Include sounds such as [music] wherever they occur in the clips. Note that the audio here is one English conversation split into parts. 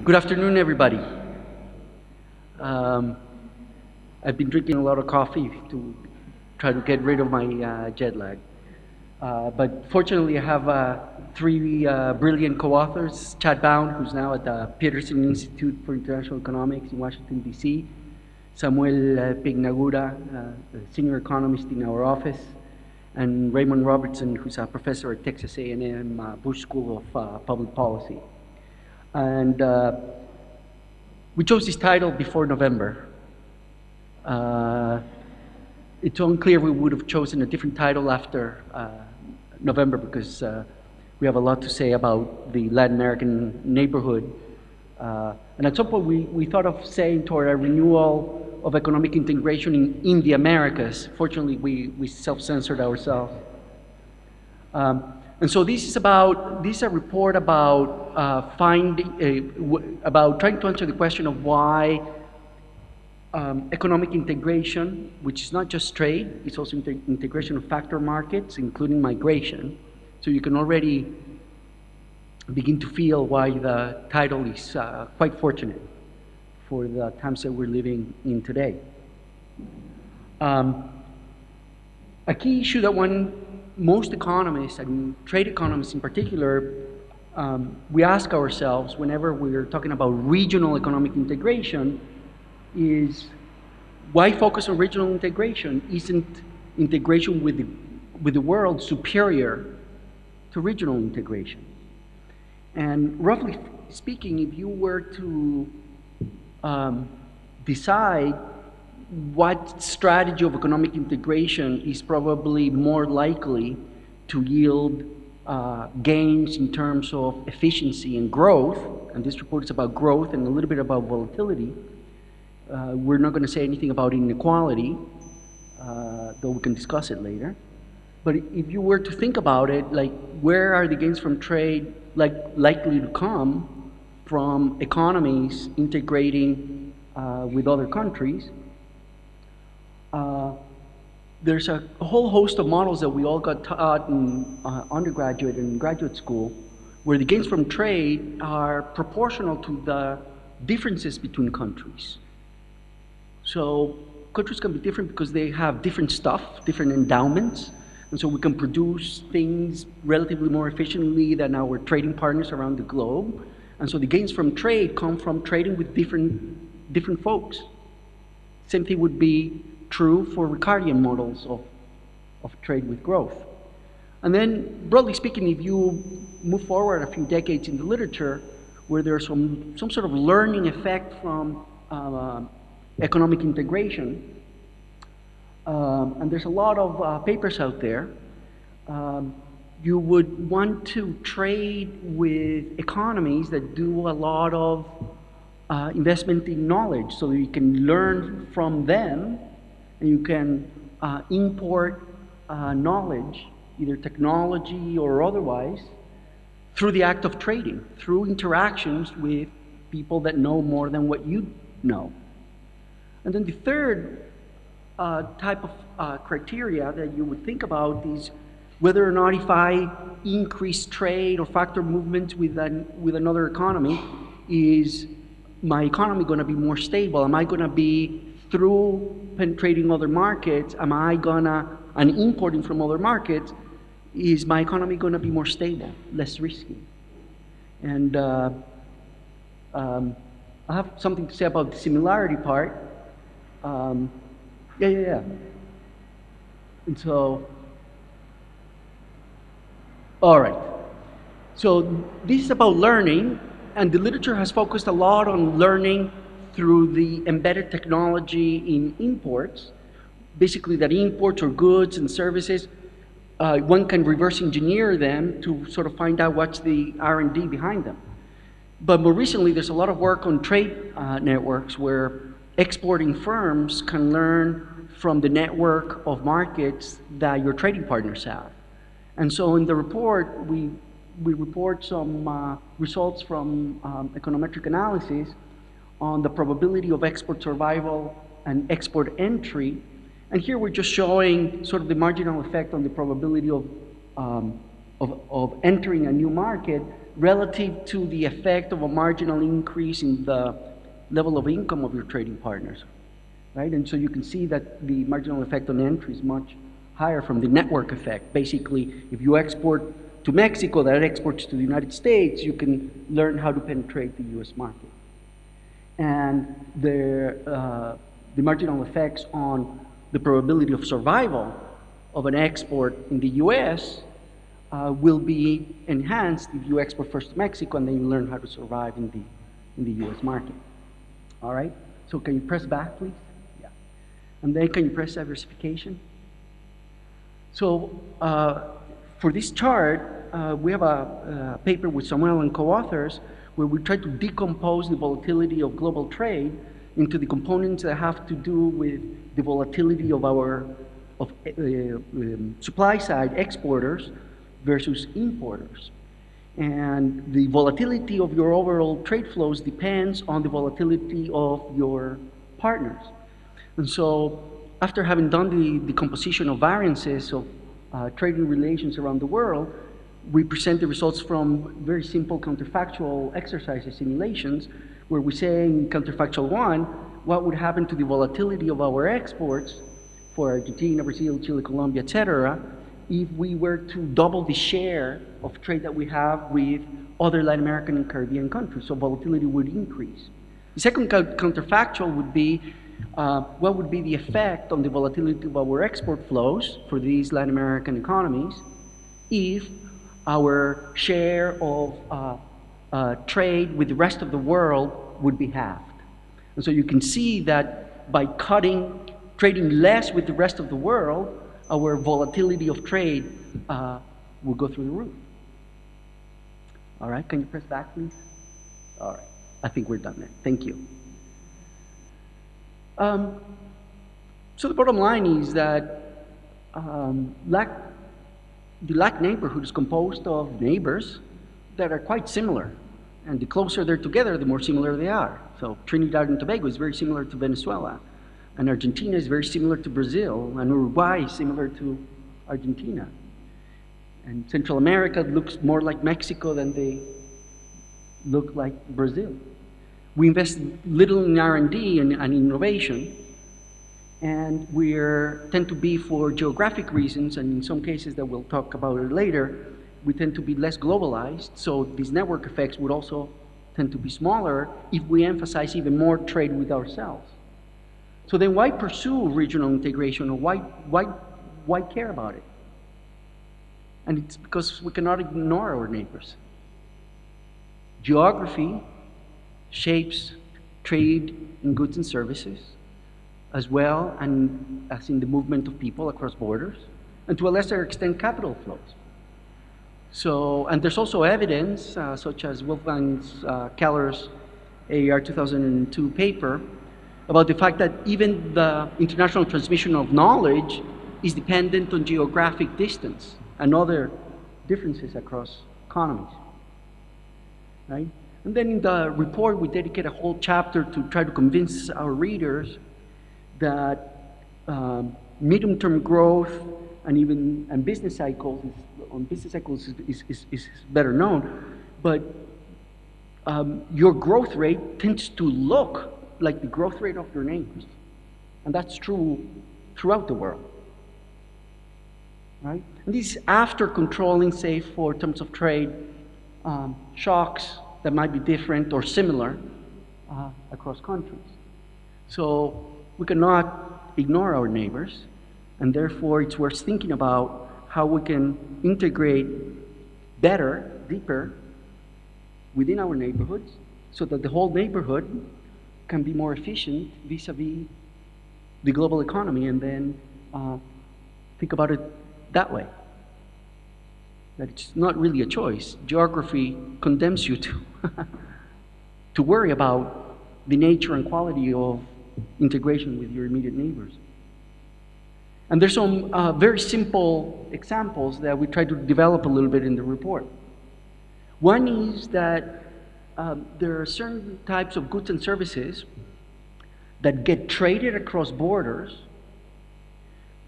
Good afternoon, everybody. Um, I've been drinking a lot of coffee to try to get rid of my uh, jet lag. Uh, but fortunately, I have uh, three uh, brilliant co-authors, Chad Bown, who's now at the Peterson Institute for International Economics in Washington, D.C., Samuel uh, Pienknagura, uh, senior economist in our office, and Raymond Robertson, who's a professor at Texas A&M Bush School of Public Policy. And uh, we chose this title before November. Uh, it's unclear we would have chosen a different title after uh, November because uh, we have a lot to say about the Latin American neighborhood. Uh, and at some point, we, we thought of saying toward a renewal of economic integration in, in the Americas. Fortunately, we, we self-censored ourselves. Um, and so this is about, this is a report about uh, finding, uh, about trying to answer the question of why um, economic integration, which is not just trade, it's also integration of factor markets, including migration. So you can already begin to feel why the title is uh, quite fortunate for the times that we're living in today. Um, a key issue that one, most economists, and trade economists in particular, um, we ask ourselves whenever we're talking about regional economic integration is why focus on regional integration? Isn't integration with the, with the world superior to regional integration? And roughly speaking, if you were to um, decide what strategy of economic integration is probably more likely to yield uh, gains in terms of efficiency and growth, and this report is about growth and a little bit about volatility. Uh, we're not going to say anything about inequality, uh, though we can discuss it later. But if you were to think about it, like where are the gains from trade like likely to come from economies integrating uh, with other countries? There's a, a, whole host of models that we all got taught in uh, undergraduate and graduate school where the gains from trade are proportional to the differences between countries. So countries can be different because they have different stuff, different endowments, and so we can produce things relatively more efficiently than our trading partners around the globe. And so the gains from trade come from trading with different, different folks. Same thing would be true for Ricardian models of, of trade with growth. And then, broadly speaking, if you move forward a few decades in the literature, where there's some, some sort of learning effect from uh, economic integration, um, and there's a lot of uh, papers out there, um, you would want to trade with economies that do a lot of uh, investment in knowledge so you can learn from them and you can uh, import uh, knowledge, either technology or otherwise, through the act of trading, through interactions with people that know more than what you know. And then the third uh, type of uh, criteria that you would think about is whether or not if I increase trade or factor movements with, an, with another economy, is my economy going to be more stable? Am I going to be through penetrating other markets, am I gonna, and importing from other markets, is my economy gonna be more stable, less risky? And uh, um, I have something to say about the similarity part. Um, yeah, yeah, yeah. And so, all right. So this is about learning, and the literature has focused a lot on learning through the embedded technology in imports, basically that imports or goods and services, uh, one can reverse engineer them to sort of find out what's the R&D behind them. But more recently, there's a lot of work on trade uh, networks where exporting firms can learn from the network of markets that your trading partners have. And so in the report, we, we report some uh, results from um, econometric analysis on the probability of export survival and export entry. And here we're just showing sort of the marginal effect on the probability of, um, of, of entering a new market relative to the effect of a marginal increase in the level of income of your trading partners, right? And so you can see that the marginal effect on entry is much higher from the network effect. Basically, if you export to Mexico that exports to the United States, you can learn how to penetrate the US market. And the, uh, the marginal effects on the probability of survival of an export in the US uh, will be enhanced if you export first to Mexico and then you learn how to survive in the, in the US market. All right? So can you press back, please? Yeah. And then can you press diversification? So uh, for this chart, uh, we have a, a, paper with Samuel and co-authors where we try to decompose the volatility of global trade into the components that have to do with the volatility of our of, uh, um, supply side exporters versus importers. And the volatility of your overall trade flows depends on the volatility of your partners. And so after having done the, the composition of variances of uh, trading relations around the world, we present the results from very simple counterfactual exercises, simulations, where we say in counterfactual one, what would happen to the volatility of our exports for Argentina, Brazil, Chile, Colombia, etc., if we were to double the share of trade that we have with other Latin American and Caribbean countries. So volatility would increase. The second counterfactual would be uh, what would be the effect on the volatility of our export flows for these Latin American economies if our share of uh, uh, trade with the rest of the world would be halved. And so you can see that by cutting, trading less with the rest of the world, our volatility of trade uh, will go through the roof. All right, can you press back, please? All right, I think we're done there. Thank you. Um, so the bottom line is that um, LAC, the LAC neighborhood is composed of neighbors that are quite similar. And the closer they're together, the more similar they are. So Trinidad and Tobago is very similar to Venezuela. And Argentina is very similar to Brazil. And Uruguay is similar to Argentina. And Central America looks more like Mexico than they look like Brazil. We invest little in R&D and, and innovation, and we tend to be, for geographic reasons, and in some cases that we'll talk about later, we tend to be less globalized, so these network effects would also tend to be smaller if we emphasize even more trade with ourselves. So then why pursue regional integration, or why, why, why care about it? And it's because we cannot ignore our neighbors. Geography shapes trade in goods and services, as well and as in the movement of people across borders, and to a lesser extent, capital flows. So, and there's also evidence, uh, such as Wolfgang uh, Keller's AER 2002 paper, about the fact that even the international transmission of knowledge is dependent on geographic distance and other differences across economies. Right? And then in the report, we dedicate a whole chapter to try to convince our readers that um, medium-term growth and even and business cycles on business cycles is, is, is, better known, but um, your growth rate tends to look like the growth rate of your neighbors, and that's true throughout the world, right? And this is after controlling, say, for terms of trade, um, shocks that might be different or similar uh, across countries. So we cannot ignore our neighbors, and therefore it's worth thinking about how we can integrate better, deeper within our neighborhoods so that the whole neighborhood can be more efficient vis-a-vis the global economy and then uh, think about it that way that it's not really a choice. Geography condemns you to, [laughs] to worry about the nature and quality of integration with your immediate neighbors. And there's some uh, very simple examples that we try to develop a little bit in the report. One is that um, there are certain types of goods and services that get traded across borders,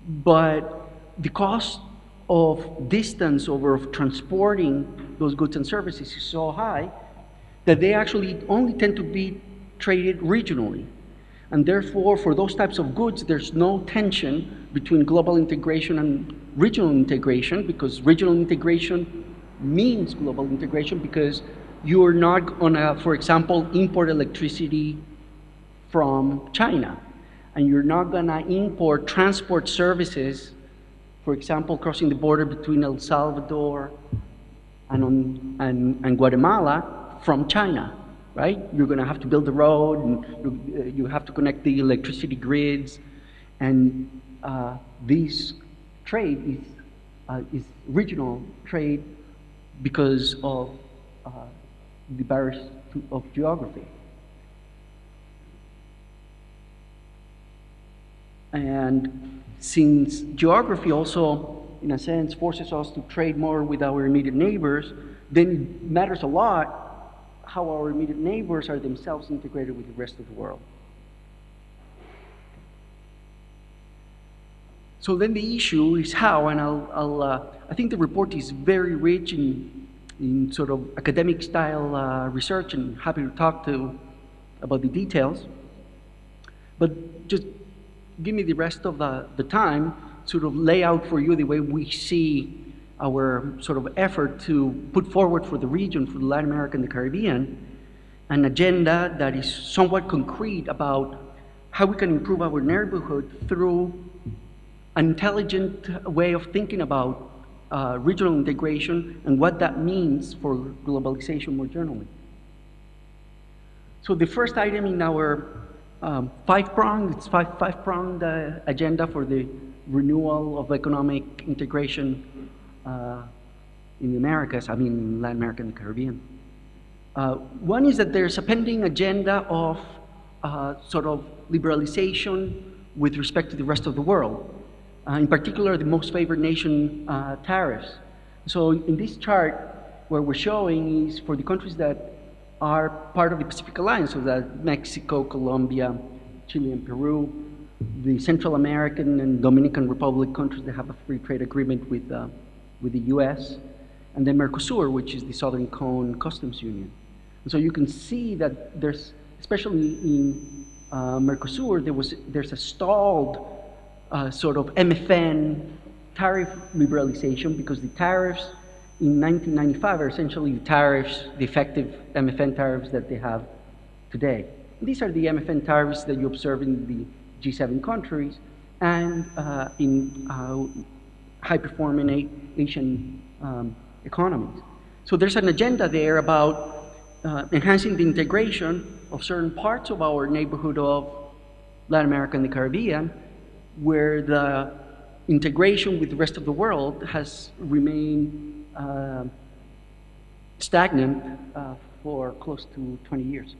but the cost of distance over of transporting those goods and services is so high that they actually only tend to be traded regionally. And therefore, for those types of goods, there's no tension between global integration and regional integration because regional integration means global integration because you're not gonna, for example, import electricity from China. And you're not gonna import transport services, for example, crossing the border between El Salvador and, on, and, and Guatemala from China, right? You're gonna have to build the road, and you, uh, you have to connect the electricity grids, and uh, this trade is, uh, is regional trade because of uh, the barriers to, of geography. And since geography also, in a sense, forces us to trade more with our immediate neighbors, then it matters a lot how our immediate neighbors are themselves integrated with the rest of the world. So then the issue is how, and I'll, I'll uh, I think the report is very rich in, in sort of academic style uh, research and happy to talk to about the details. But just give me the rest of the, the time sort of lay out for you the way we see our sort of effort to put forward for the region, for Latin America and the Caribbean, an agenda that is somewhat concrete about how we can improve our neighborhood through an intelligent way of thinking about uh, regional integration and what that means for globalization more generally. So the first item in our um, five-pronged, it's five, five-pronged uh, agenda for the renewal of economic integration uh, in the Americas, I mean Latin America and the Caribbean. Uh, one is that there's a pending agenda of uh, sort of liberalization with respect to the rest of the world, uh, in particular the most favored nation uh, tariffs. So in this chart, what we're showing is for the countries that are part of the Pacific Alliance, so that Mexico, Colombia, Chile, and Peru, the Central American and Dominican Republic countries that have a free trade agreement with, uh, with the US, and then Mercosur, which is the Southern Cone Customs Union. And so you can see that there's, especially in uh, Mercosur, there was, there's a stalled uh, sort of MFN tariff liberalization because the tariffs in 1995 are essentially the tariffs, the effective MFN tariffs that they have today. These are the MFN tariffs that you observe in the G7 countries and uh, in uh, high-performing Asian um, economies. So there's an agenda there about uh, enhancing the integration of certain parts of our neighborhood of Latin America and the Caribbean, where the integration with the rest of the world has remained uh, stagnant uh, for close to 20 years.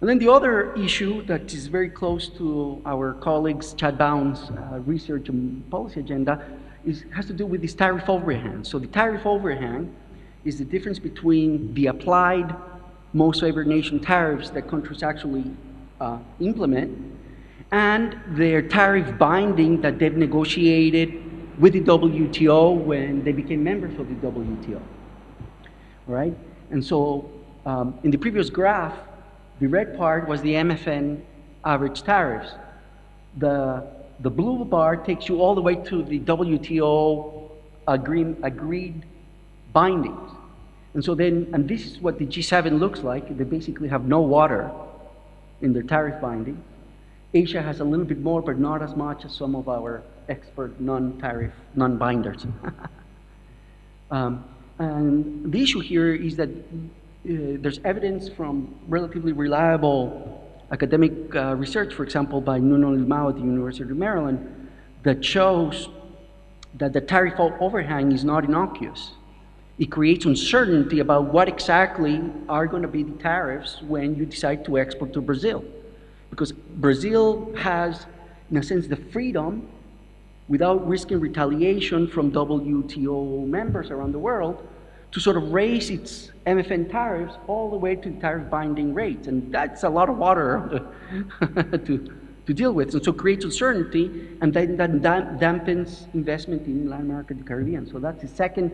And then the other issue that is very close to our colleagues Chad Bown's uh, research and policy agenda is, has to do with this tariff overhang. So the tariff overhang is the difference between the applied most favored nation tariffs that countries actually uh, implement and their tariff binding that they've negotiated with the WTO when they became members of the WTO. Right? And so um, in the previous graph, the red part was the MFN average tariffs. The, the blue bar takes you all the way to the WTO agree, agreed bindings. And so then, and this is what the G7 looks like. They basically have no water in their tariff binding. Asia has a little bit more, but not as much as some of our expert non-tariff, non-binders. [laughs] um, and the issue here is that there's evidence from relatively reliable academic uh, research, for example, by Nuno Limao at the University of Maryland, that shows that the tariff overhang is not innocuous. It creates uncertainty about what exactly are going to be the tariffs when you decide to export to Brazil. Because Brazil has, in a sense, the freedom, without risking retaliation from WTO members around the world, to sort of raise its MFN tariffs all the way to the tariff binding rates. And that's a lot of water [laughs] to, to deal with. And so creates uncertainty, and then that dampens investment in Latin America and the Caribbean. So that's the second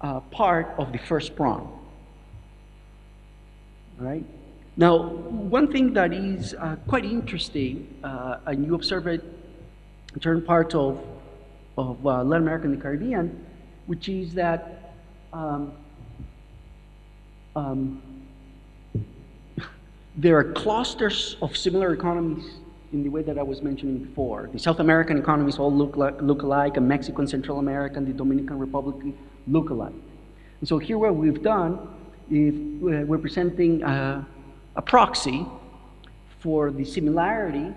uh, part of the first prong. All right? Now, one thing that is uh, quite interesting, uh, and you observe it in certain parts of, of uh, Latin America and the Caribbean, which is that um, um, there are clusters of similar economies in the way that I was mentioning before. The South American economies all look, like, look alike, and Mexico and Central America and the Dominican Republic look alike. And so here what we've done is uh, we're presenting a, a proxy for the similarity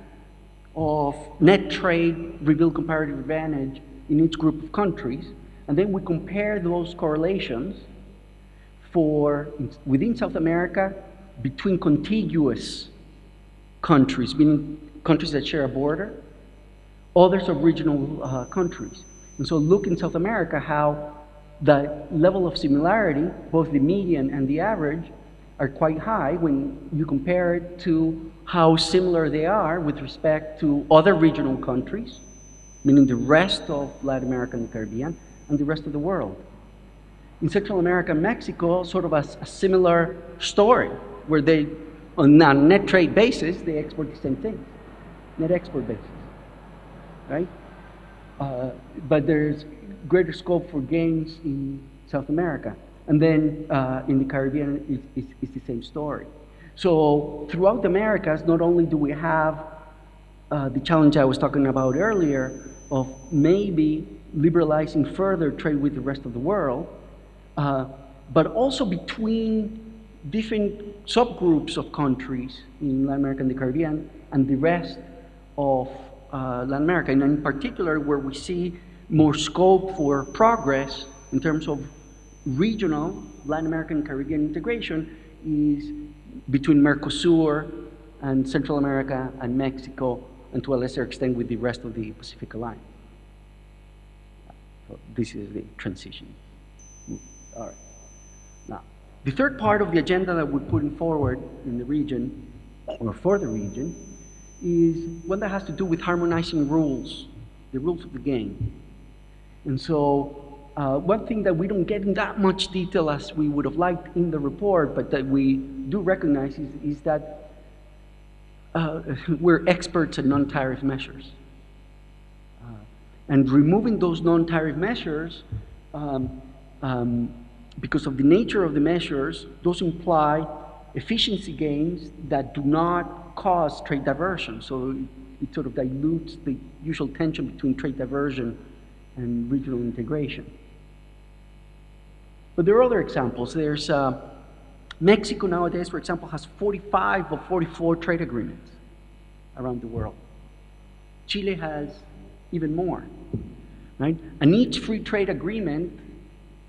of net trade revealed comparative advantage in each group of countries, and then we compare those correlations for within South America between contiguous countries, meaning countries that share a border, others are regional uh, countries. And so look in South America how the level of similarity, both the median and the average, are quite high when you compare it to how similar they are with respect to other regional countries, meaning the rest of Latin America and the Caribbean, and the rest of the world. In Central America Mexico, sort of a, a similar story, where they, on a net trade basis, they export the same thing, net export basis, right? Uh, but there's greater scope for gains in South America. And then uh, in the Caribbean, it's, it's, it's, the same story. So throughout the Americas, not only do we have uh, the challenge I was talking about earlier of maybe liberalizing further trade with the rest of the world, uh, but also between different subgroups of countries in Latin America and the Caribbean and the rest of uh, Latin America, and in particular where we see more scope for progress in terms of regional Latin American and Caribbean integration is between Mercosur and Central America and Mexico, and to a lesser extent with the rest of the Pacific Alliance. This is the transition. All right. Now, the third part of the agenda that we're putting forward in the region, or for the region, is one that has to do with harmonizing rules, the rules of the game. And so, uh, one thing that we don't get in that much detail as we would have liked in the report, but that we do recognize is, is that uh, [laughs] we're experts at non tariff measures. And removing those non tariff measures, um, um, because of the nature of the measures, those imply efficiency gains that do not cause trade diversion. So it, it sort of dilutes the usual tension between trade diversion and regional integration. But there are other examples. There's uh, Mexico nowadays, for example, has 45 or 44 trade agreements around the world. Chile has even more, right? And each free trade agreement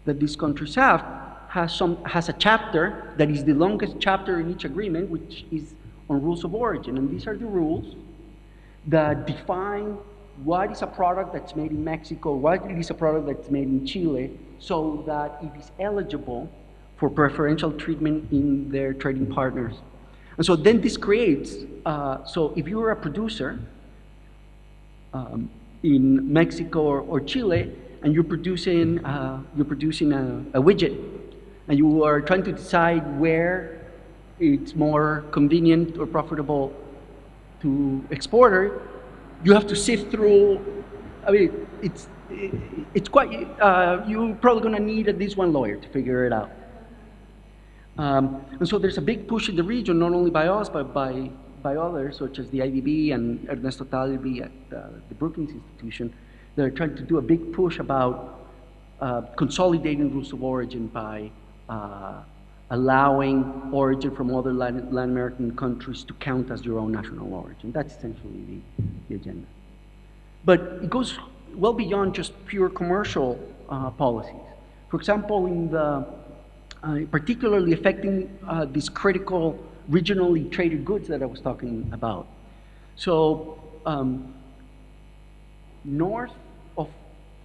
that these countries have has, some, has a chapter that is the longest chapter in each agreement, which is on rules of origin. And these are the rules that define what is a product that's made in Mexico, what is a product that's made in Chile, so that it is eligible for preferential treatment in their trading partners. And so then this creates, uh, so if you're a producer um, in Mexico or, or, Chile, and you're producing, uh, you're producing a, a widget, and you are trying to decide where it's more convenient or profitable to export it, you have to sift through. I mean, it's it's quite. Uh, you're probably going to need at least one lawyer to figure it out. Um, and so there's a big push in the region, not only by us, but by by others, such as the IDB and Ernesto Talvi at uh, the Brookings Institution. They're trying to do a big push about uh, consolidating rules of origin by uh, allowing origin from other Latin, Latin, American countries to count as your own national origin. That's essentially the, the agenda. But it goes well beyond just pure commercial uh, policies. For example, in the uh, particularly affecting uh, these critical regionally traded goods that I was talking about. So um, north of,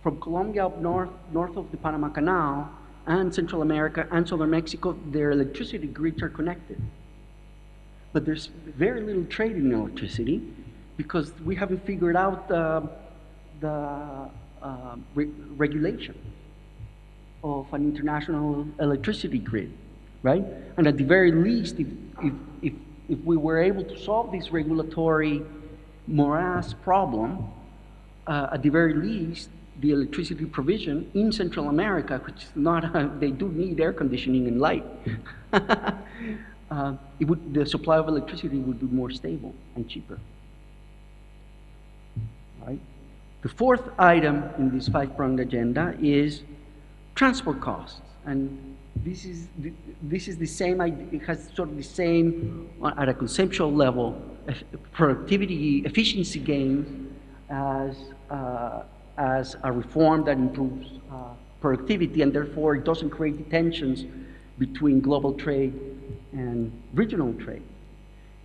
from Colombia up north, north of the Panama Canal, and Central America and southern Mexico, their electricity grids are connected. But there's very little trade in electricity, because we haven't figured out the, the uh, re- regulation of an international electricity grid, right? And at the very least, if, if, if, if we were able to solve this regulatory morass problem, uh, at the very least, the electricity provision in Central America, which is not, they do need air conditioning and light, [laughs] uh, it would, the supply of electricity would be more stable and cheaper. Right? The fourth item in this five-pronged agenda is transport costs. And this is the, this is the same, it has sort of the same, uh, at a conceptual level, productivity, efficiency gains as, uh, as a reform that improves uh, productivity, and therefore it doesn't create tensions between global trade and regional trade.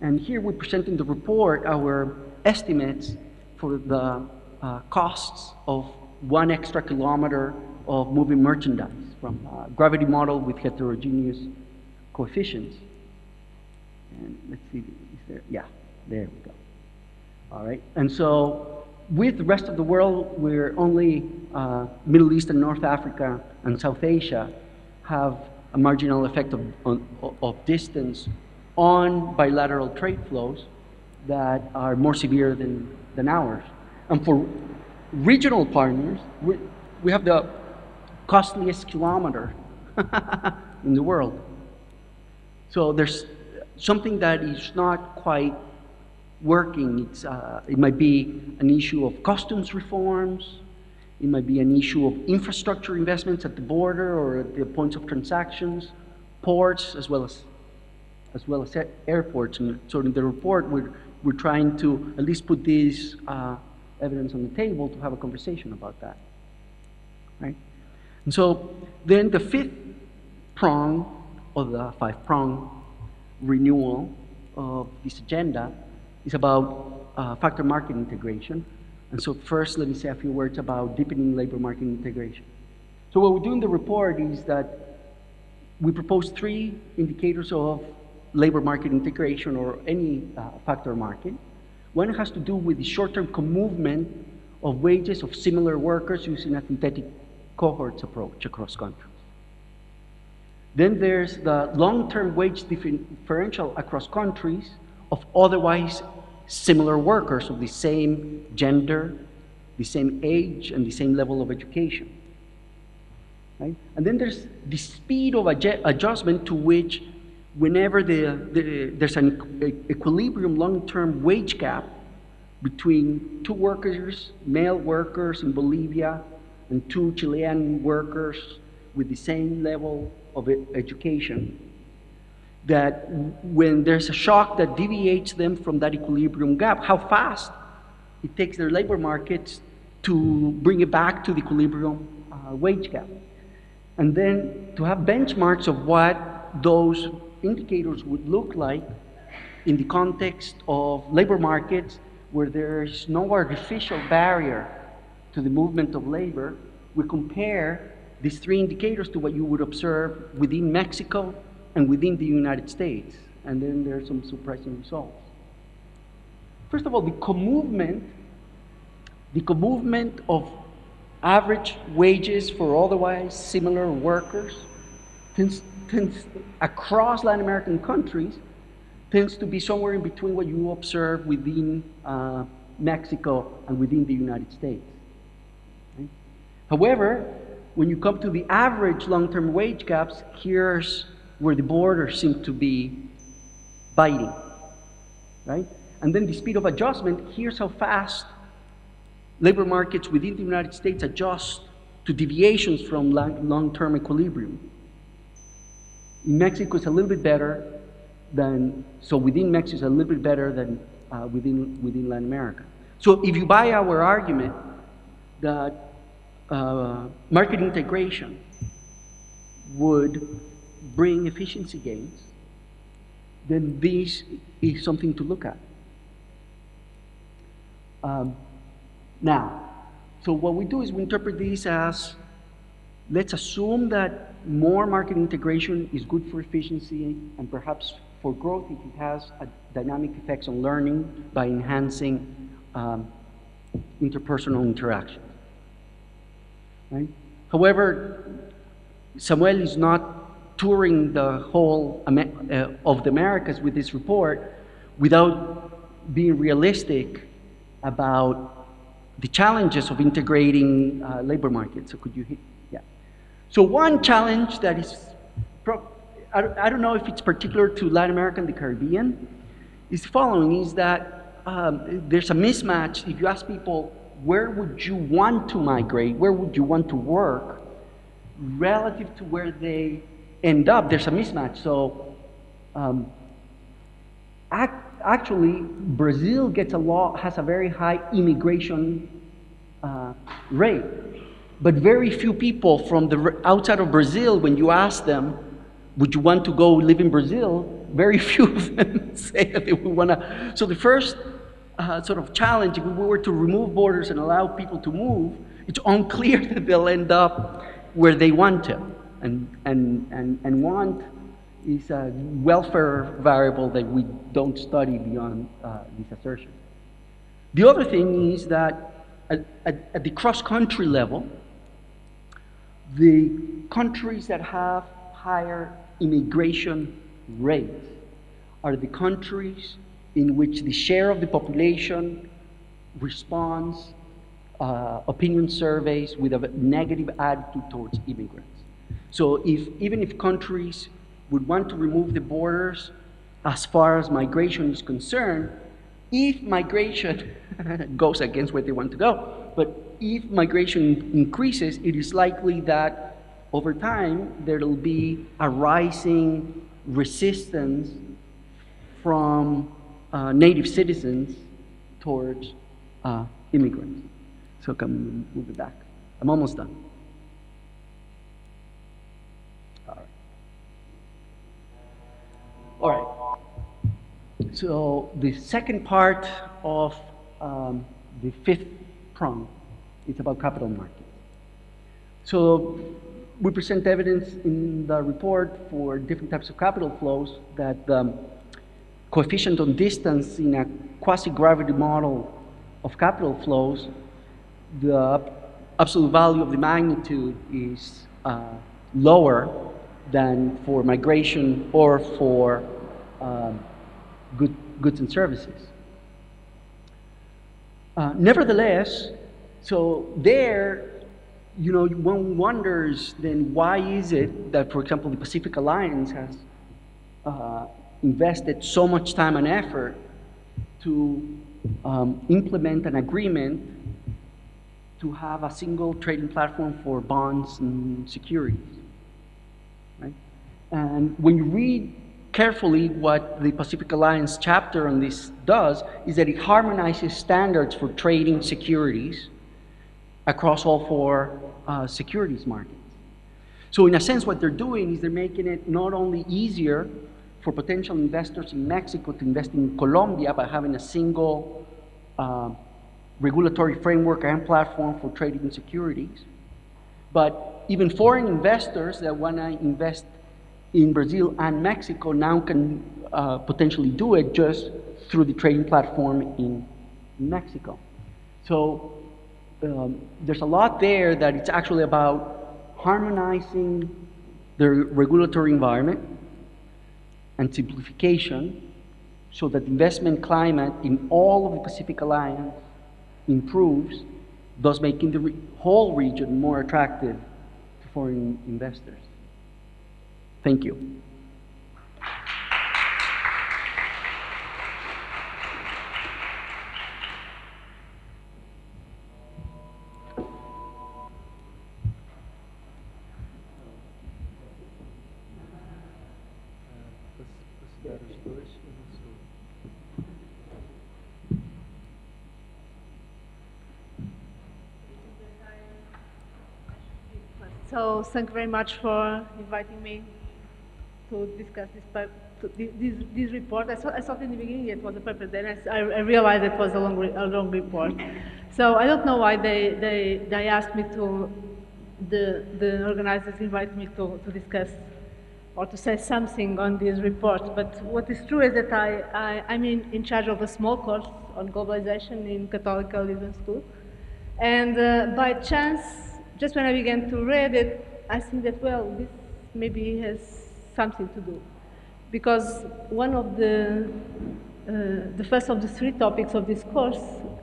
And here we present in the report our estimates for the uh, costs of one extra kilometer of moving merchandise from a gravity model with heterogeneous coefficients. And let's see, is there, yeah, there we go. All right, and so with the rest of the world, we're only uh, Middle East and North Africa and South Asia have a marginal effect of, on, of distance on bilateral trade flows that are more severe than, than ours. And for regional partners, we, we have the costliest kilometer [laughs] in the world. So there's something that is not quite working. It's, uh, it might be an issue of customs reforms. It might be an issue of infrastructure investments at the border or at the points of transactions, ports, as well as, as, well as airports. And so in the report, we're, we're trying to at least put these uh, evidence on the table to have a conversation about that. Right? And so then the fifth prong, or the five prong renewal of this agenda is about uh, factor market integration. And so first, let me say a few words about deepening labor market integration. So what we do in the report is that we propose three indicators of labor market integration or any uh, factor market. One has to do with the short-term movement of wages of similar workers using a synthetic cohorts approach across countries. Then there's the long-term wage differential across countries of otherwise similar workers of the same gender, the same age, and the same level of education. Right? And then there's the speed of adjustment to which, whenever the, the, there's an equilibrium long-term wage gap between two workers, male workers in Bolivia, and two Chilean workers with the same level of education, that when there's a shock that deviates them from that equilibrium gap, how fast it takes their labor markets to bring it back to the equilibrium uh, wage gap. And then to have benchmarks of what those indicators would look like in the context of labor markets where there's no artificial barrier to the movement of labor, we compare these three indicators to what you would observe within Mexico and within the United States. And then there are some surprising results. First of all, the co-movement, the co-movement of average wages for otherwise similar workers tends, tends, across Latin American countries tends to be somewhere in between what you observe within uh, Mexico and within the United States. However, when you come to the average long-term wage gaps, here's where the borders seem to be biting, right? And then the speed of adjustment, here's how fast labor markets within the United States adjust to deviations from long-term equilibrium. In Mexico, it's a little bit better than, so within Mexico, it's a little bit better than uh, within, within Latin America. So if you buy our argument that uh, market integration would bring efficiency gains, then this is something to look at. Um, now, so what we do is we interpret this as let's assume that more market integration is good for efficiency and perhaps for growth if it has a dynamic effects on learning by enhancing um, interpersonal interactions. Right? However, Samuel is not touring the whole uh, of the Americas with this report without being realistic about the challenges of integrating uh, labor markets. So could you hit? Yeah. So one challenge that is, I don't know if it's particular to Latin America and the Caribbean, is following, is that um, there's a mismatch. If you ask people, where would you want to migrate? Where would you want to work? Relative to where they end up, there's a mismatch. So um, actually, Brazil gets a law, has a very high immigration uh, rate. But very few people from the outside of Brazil, when you ask them, would you want to go live in Brazil? Very [laughs] few of them [laughs] say that they would want to. So the first uh, sort of challenge, if we were to remove borders and allow people to move, it's unclear [laughs] that they'll end up where they want to. And, and, and, and want is a welfare variable that we don't study beyond uh, this assertion. The other thing is that at, at, at the cross-country level, the countries that have higher immigration rates are the countries in which the share of the population responds uh, opinion surveys with a negative attitude towards immigrants. So if, even if countries would want to remove the borders as far as migration is concerned, if migration [laughs] goes against where they want to go, but if migration increases, it is likely that over time there will be a rising resistance from uh, native citizens towards uh, immigrants. So come move it back. I'm almost done. All right. All right. So the second part of um, the fifth prong is about capital markets. So we present evidence in the report for different types of capital flows that um, coefficient on distance in a quasi-gravity model of capital flows, the absolute value of the magnitude is uh, lower than for migration or for um, good, goods and services. Uh, nevertheless, so there, you know, one wonders then why is it that, for example, the Pacific Alliance has uh, invested so much time and effort to um, implement an agreement to have a single trading platform for bonds and securities. Right? And when you read carefully what the Pacific Alliance chapter on this does, is that it harmonizes standards for trading securities across all four uh, securities markets. So in a sense, what they're doing is they're making it not only easier for potential investors in Mexico to invest in Colombia by having a single uh, regulatory framework and platform for trading in securities. But even foreign investors that want to invest in Brazil and Mexico now can uh, potentially do it just through the trading platform in Mexico. So um, there's a lot there that it's actually about harmonizing the regulatory environment and simplification so that investment climate in all of the Pacific Alliance improves, thus making the re whole region more attractive to foreign investors. Thank you. So thank you very much for inviting me to discuss this, this, this report. I thought, I thought in the beginning it was a paper, then I, I realized it was a long, a long report. So I don't know why they, they, they asked me to, the, the organizers invited me to, to discuss or to say something on this report. But what is true is that I, I, am in, in charge of a small course on globalization in Catholic Lisbon School. And uh, by chance, just when I began to read it, I think that, well, this maybe has something to do. Because one of the, uh, the first of the three topics of this course,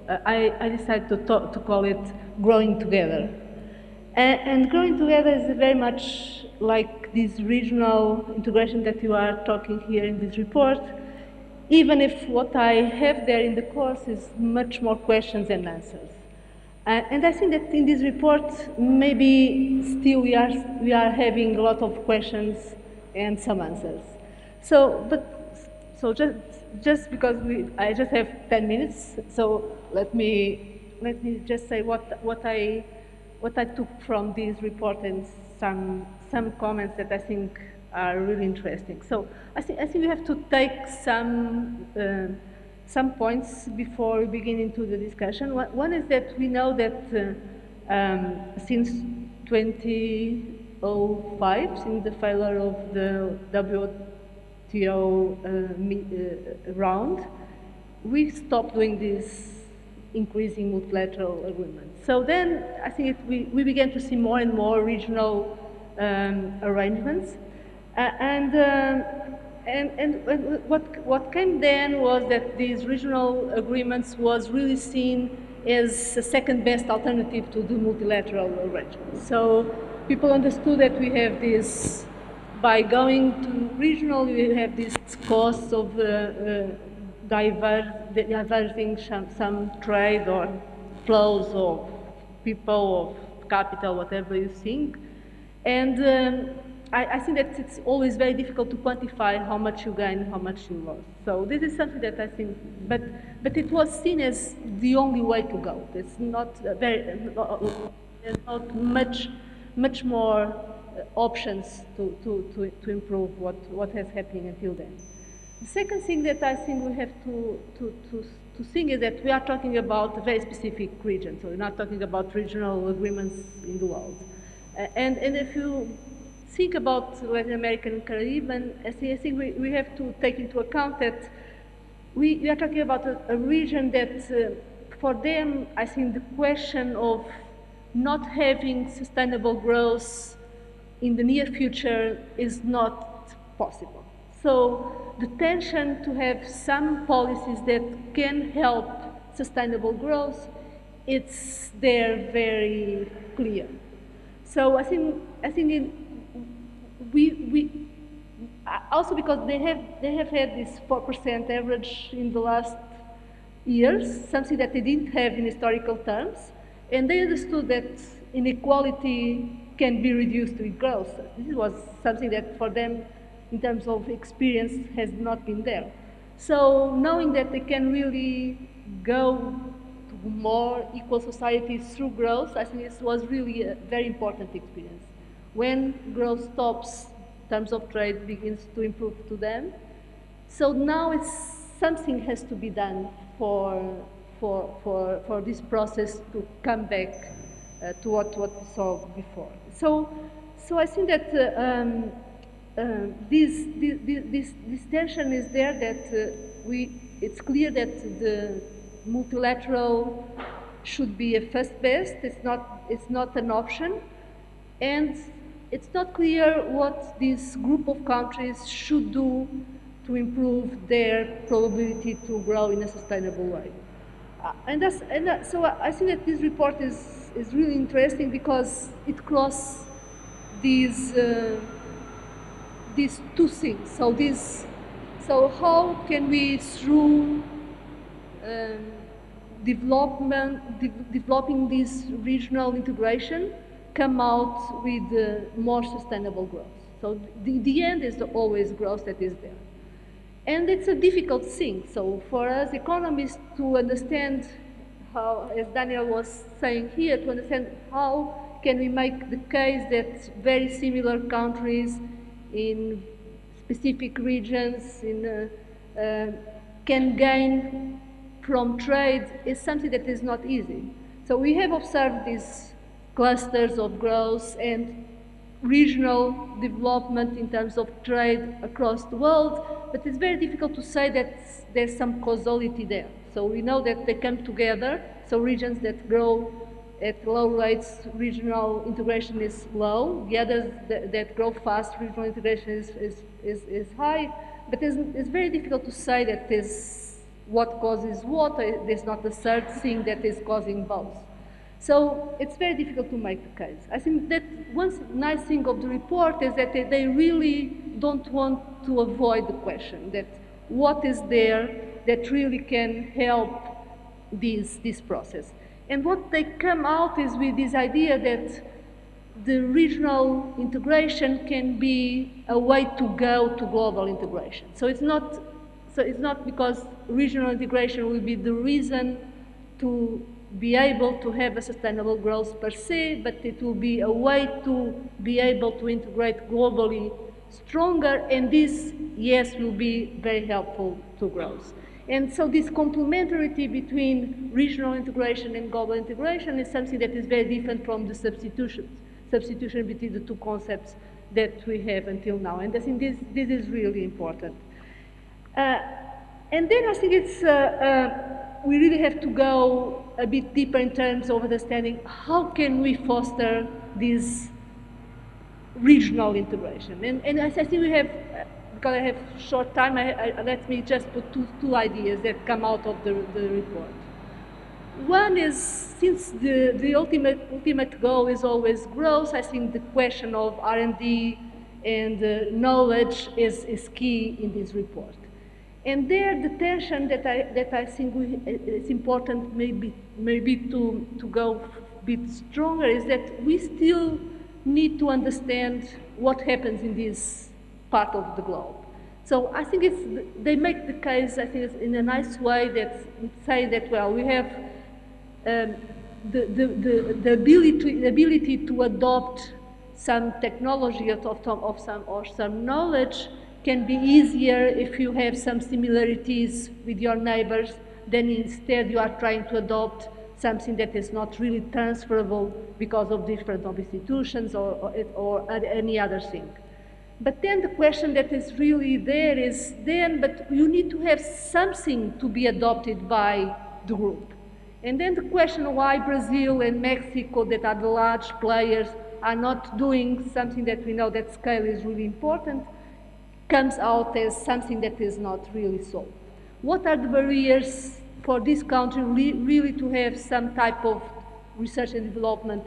uh, I, I, decided to, to call it Growing Together. And, and growing together is very much like this regional integration that you are talking here in this report, even if what I have there in the course is much more questions than answers. Uh, and I think that in this report, maybe still we are, we are having a lot of questions and some answers. So, but, so just, just because we, I just have 10 minutes, so let me, let me just say what, what I what I took from this report and some, some comments that I think are really interesting. So I think, I think we have to take some, uh, some points before we begin into the discussion. One is that we know that uh, um, since 2005, since the failure of the WTO uh, uh, round, we stopped doing this increasing multilateral agreements. So then I think it, we, we began to see more and more regional um, arrangements. Uh, and, uh, and, and, what, what came then was that these regional agreements was really seen as a second best alternative to the multilateral arrangement. So people understood that we have this, by going to regional, we have this costs of uh, uh diverting some, some trade or flows of people, of capital, whatever you think. And um, I, I, think that it's always very difficult to quantify how much you gain, how much you lose. So this is something that I think, but, but it was seen as the only way to go. It's not very, there's not much, much more options to, to, to, to improve what, what has happened until then. The second thing that I think we have to, to, to, to think is that we are talking about a very specific region, so we're not talking about regional agreements in the world. Uh, and, and if you think about Latin American and Caribbean, I think, I think we, we have to take into account that we, we are talking about a, a region that, uh, for them, I think the question of not having sustainable growth in the near future is not possible. So the tension to have some policies that can help sustainable growth, it's there very clear. So I think I think in, also because they have they have had this four percent average in the last years, something that they didn't have in historical terms, and they understood that inequality can be reduced with growth. This was something that for them in terms of experience has not been there. So knowing that they can really go to more equal societies through growth, I think this was really a very important experience. When growth stops, terms of trade begins to improve to them. So now it's something has to be done for, for, for, for this process to come back uh, to what, what we saw before. So, so I think that uh, um, uh, this, this, this, this, tension is there that uh, we, it's clear that the multilateral should be a first best, it's not, it's not an option, and it's not clear what this group of countries should do to improve their probability to grow in a sustainable way. Uh, and, and so I think that this report is, is really interesting because it crosses these uh, these two things. So this, so how can we through um, development, de developing this regional integration, come out with uh, more sustainable growth. So the, the end is always growth that is there. And it's a difficult thing. So for us economists to understand how, as Daniel was saying here, to understand how can we make the case that very similar countries in specific regions in, uh, uh, can gain from trade is something that is not easy. So we have observed these clusters of growth and regional development in terms of trade across the world, but it's very difficult to say that there's some causality there. So we know that they come together, so regions that grow at low rates, regional integration is low. The others that, that grow fast, regional integration is, is, is, is high. But it's, it's very difficult to say that this, what causes what, there's not a third thing that is causing both. So it's very difficult to make the case. I think that one nice thing of the report is that they, really don't want to avoid the question that what is there that really can help this, this process. And what they come out is with this idea that the regional integration can be a way to go to global integration. So it's not, so it's not because regional integration will be the reason to be able to have a sustainable growth per se, but it will be a way to be able to integrate globally stronger, and this, yes, will be very helpful to growth. And so this complementarity between regional integration and global integration is something that is very different from the substitution, substitution between the two concepts that we have until now. And I think this, this is really important. Uh, and then I think it's, uh, uh, we really have to go a bit deeper in terms of understanding how can we foster this regional integration. And, and I think we have because I have short time, I, I, let me just put two, two ideas that come out of the, the report. One is, since the, the ultimate, ultimate goal is always growth, I think the question of R&D and uh, knowledge is, is key in this report. And there, the tension that I, that I think we, it's important maybe, maybe to, to go a bit stronger is that we still need to understand what happens in this part of the globe. So I think it's, they make the case, I think, in a nice way that say that, well, we have um, the, the, the, the, ability, ability to adopt some technology of, of some, or some knowledge can be easier if you have some similarities with your neighbors than instead you are trying to adopt something that is not really transferable because of different of institutions or, or, or any other thing. But then the question that is really there is then, but you need to have something to be adopted by the group. And then the question why Brazil and Mexico, that are the large players, are not doing something that we know that scale is really important, comes out as something that is not really solved. What are the barriers for this country really to have some type of research and development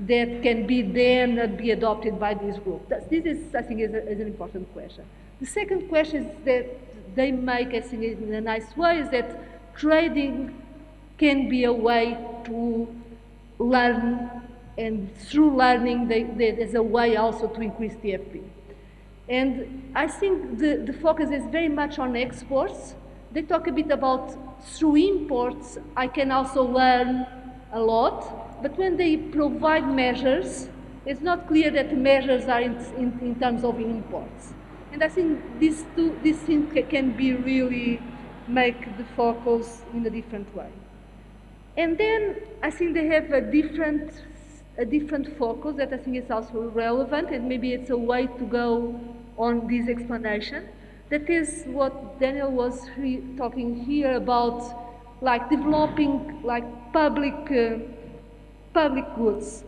that can be then be adopted by this group? This is, I think, is, a, is, an important question. The second question is that they make, I think, in a nice way, is that trading can be a way to learn, and through learning, there's a way also to increase TFP. And I think the, the focus is very much on exports. They talk a bit about through imports, I can also learn a lot, but when they provide measures, it's not clear that the measures are in, in, in terms of imports. And I think these two, these things can be really make the focus in a different way. And then I think they have a different, a different focus that I think is also relevant, and maybe it's a way to go on this explanation. That is what Daniel was talking here about, like developing like public uh, public goods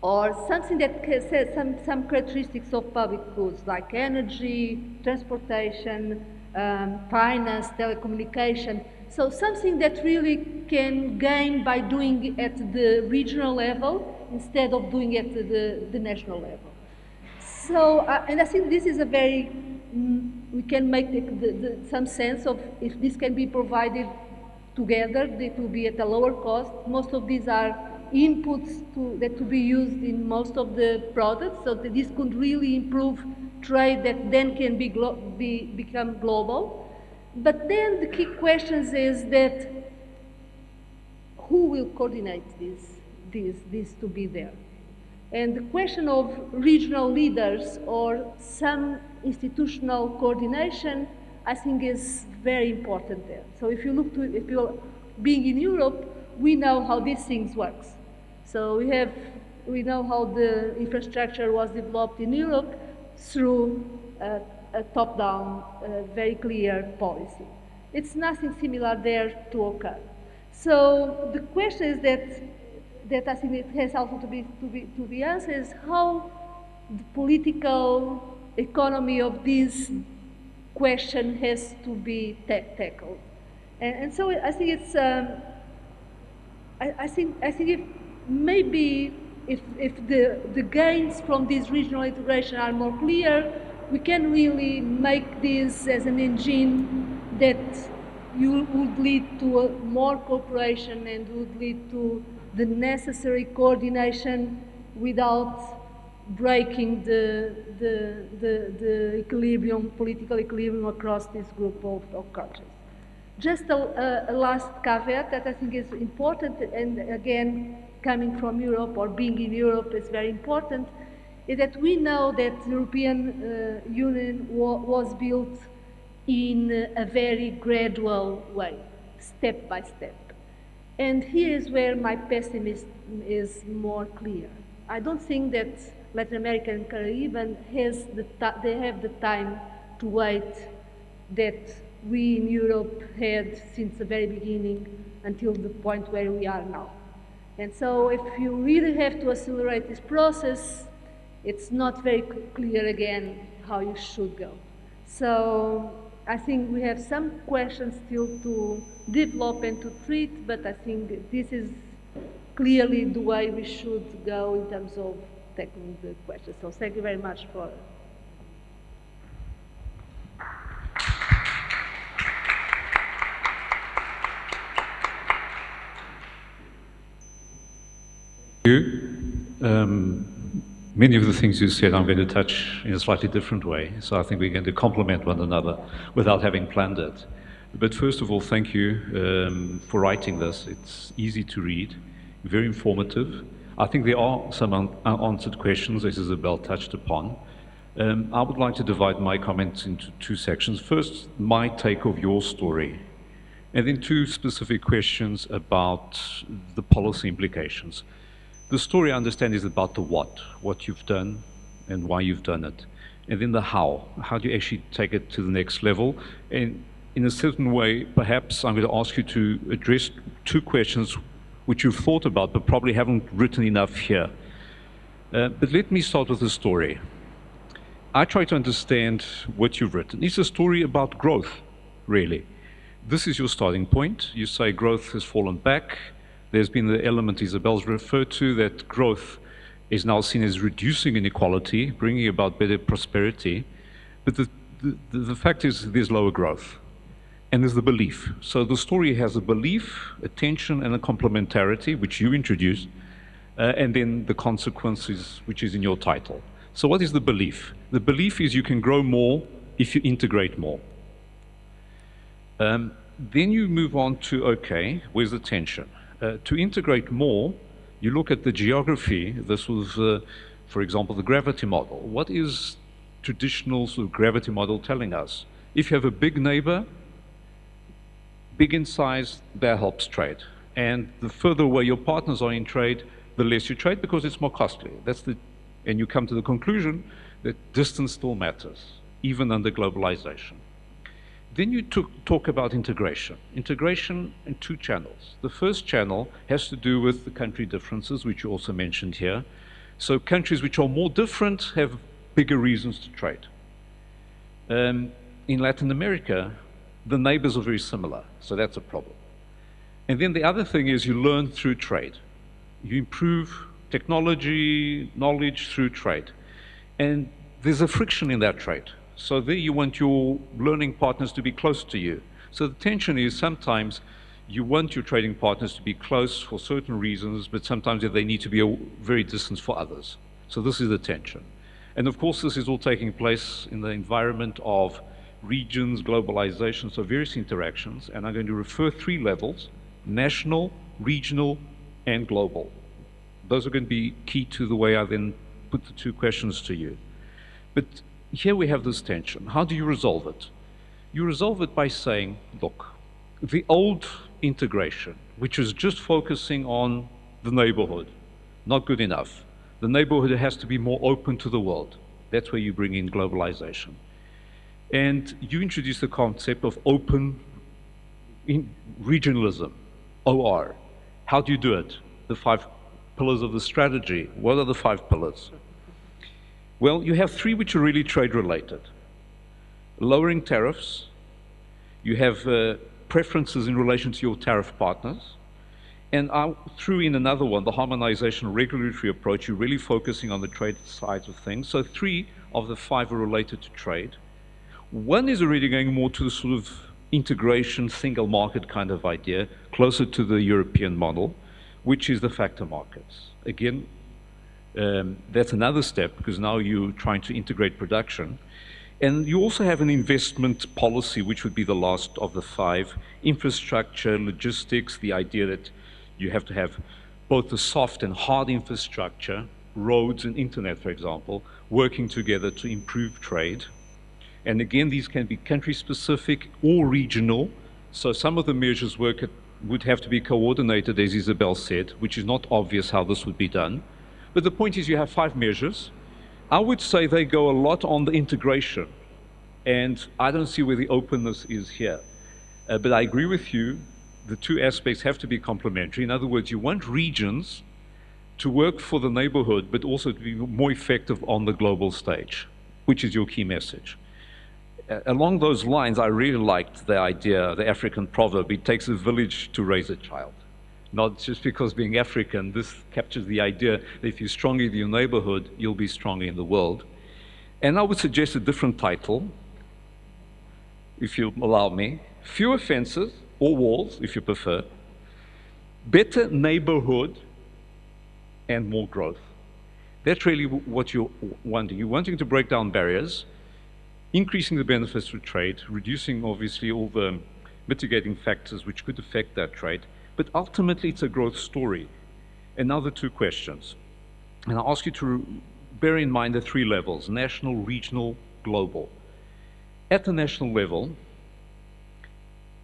or something that says some, some characteristics of public goods like energy, transportation, um, finance, telecommunication. So something that really can gain by doing at the regional level instead of doing at the, the national level. So, uh, and I think this is a very, mm, we can make the, the, some sense of if this can be provided together, it will be at a lower cost. Most of these are inputs to, that to be used in most of the products, so that this could really improve trade that then can be, be become global. But then the key questions is that who will coordinate this, this, this to be there? And the question of regional leaders or some institutional coordination, I think is very important there. So if you look to, if you're being in Europe, we know how these things works. So we have we know how the infrastructure was developed in Europe through a, a top-down, uh, very clear policy. It's nothing similar there to occur. So the question is that, that I think it has also to be, to be, to be answered is how the political economy of this question has to be ta tackled. And, and, so I think it's, um, I, I, think, I think if maybe if, if the, the gains from this regional integration are more clear, we can really make this as an engine that you would lead to more cooperation and would lead to the necessary coordination without breaking the, the, the, the equilibrium, political equilibrium across this group of, of countries. Just a, a, last caveat that I think is important, and again, coming from Europe or being in Europe is very important, is that we know that the European uh, Union wa was built in a very gradual way, step by step. And here is where my pessimism is more clear. I don't think that Latin America and Caribbean has the they have the time to wait that we in Europe had since the very beginning until the point where we are now. And so if you really have to accelerate this process, it's not very clear again how you should go. So I think we have some questions still to develop and to treat, but I think this is clearly the way we should go in terms of tackling the question. So thank you very much for you. Um, many of the things you said I'm going to touch in a slightly different way. So I think we're going to complement one another without having planned it. But first of all, thank you um, for writing this. It's easy to read, very informative. I think there are some unanswered questions, as Isabel touched upon. Um, I would like to divide my comments into two sections. First, my take of your story, and then two specific questions about the policy implications. The story, I understand, is about the what, what you've done and why you've done it. And then the how. How do you actually take it to the next level? And in a certain way, perhaps I'm going to ask you to address two questions which you've thought about but probably haven't written enough here. Uh, but let me start with the story. I try to understand what you've written. It's a story about growth, really. This is your starting point. You say growth has fallen back. There's been the element Isabel's referred to that growth is now seen as reducing inequality, bringing about better prosperity. But the, the, the fact is there's lower growth. And there's the belief. So the story has a belief, a tension, and a complementarity, which you introduced, uh, and then the consequences, which is in your title. So what is the belief? The belief is you can grow more if you integrate more. Um, then you move on to, okay, where's the tension? Uh, to integrate more, you look at the geography. This was, uh, for example, the gravity model. What is traditional sort of gravity model telling us? If you have a big neighbor, big in size, that helps trade. And the further away your partners are in trade, the less you trade because it's more costly. That's the, and you come to the conclusion that distance still matters, even under globalization. Then you talk about integration. Integration in two channels. The first channel has to do with the country differences, which you also mentioned here. So countries which are more different have bigger reasons to trade. Um, in Latin America, the neighbors are very similar, so that's a problem. And then the other thing is you learn through trade. You improve technology, knowledge through trade. And there's a friction in that trade. So there you want your learning partners to be close to you. So the tension is sometimes you want your trading partners to be close for certain reasons, but sometimes they need to be very distant for others. So this is the tension. And of course, this is all taking place in the environment of regions, globalization, so various interactions. And I'm going to refer three levels, national, regional, and global. Those are going to be key to the way I then put the two questions to you. But here we have this tension. How do you resolve it? You resolve it by saying, look, the old integration, which is just focusing on the neighborhood, not good enough. The neighborhood has to be more open to the world. That's where you bring in globalization. And you introduce the concept of open regionalism, OR. How do you do it? The five pillars of the strategy. What are the five pillars? Well, you have three which are really trade related lowering tariffs, you have uh, preferences in relation to your tariff partners, and I threw in another one, the harmonization regulatory approach. You're really focusing on the trade side of things. So, three of the five are related to trade. One is already going more to the sort of integration, single market kind of idea, closer to the European model, which is the factor markets. Again, um, that's another step because now you're trying to integrate production. And you also have an investment policy, which would be the last of the five infrastructure, logistics, the idea that you have to have both the soft and hard infrastructure, roads and internet, for example, working together to improve trade. And again, these can be country specific or regional. So some of the measures work at, would have to be coordinated, as Isabel said, which is not obvious how this would be done. But the point is, you have five measures. I would say they go a lot on the integration. And I don't see where the openness is here. Uh, but I agree with you, the two aspects have to be complementary. In other words, you want regions to work for the neighborhood, but also to be more effective on the global stage, which is your key message along those lines, I really liked the idea, the African proverb, it takes a village to raise a child. Not just because being African, this captures the idea that if you're strong in your neighborhood, you'll be strong in the world. And I would suggest a different title, if you allow me. Fewer fences or walls, if you prefer. Better neighborhood and more growth. That's really what you're wanting. You're wanting to break down barriers increasing the benefits for trade, reducing obviously all the mitigating factors which could affect that trade, but ultimately it's a growth story. Another two questions. And I'll ask you to bear in mind the three levels national, regional, global. At the national level,